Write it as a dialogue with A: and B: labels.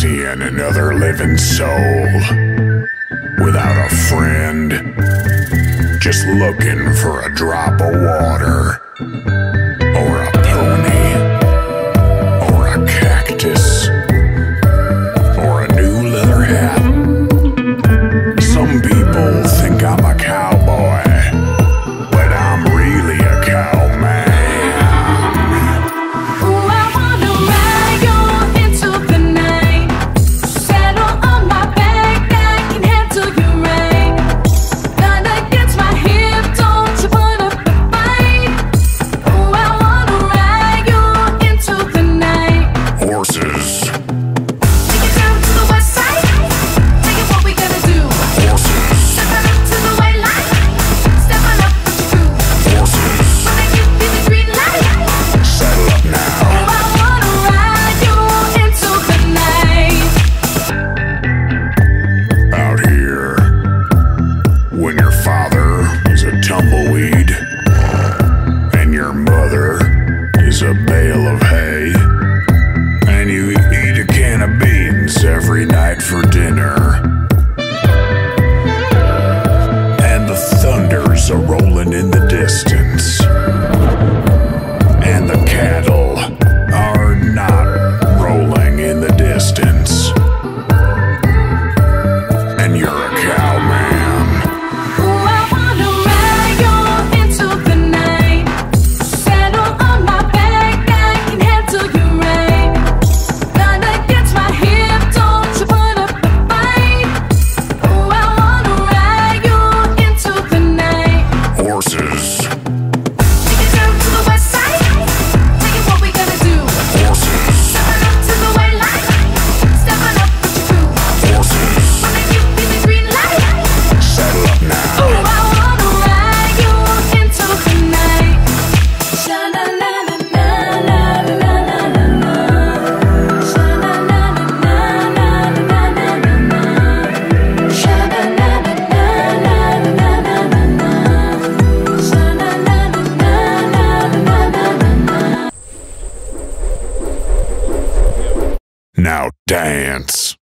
A: seeing another living soul without a friend, just looking for a drop of water. father is a tumbleweed, and your mother is a bale of hay, and you eat a can of beans every night for dinner. And the thunders are rolling in the distance, and the cattle. Now dance.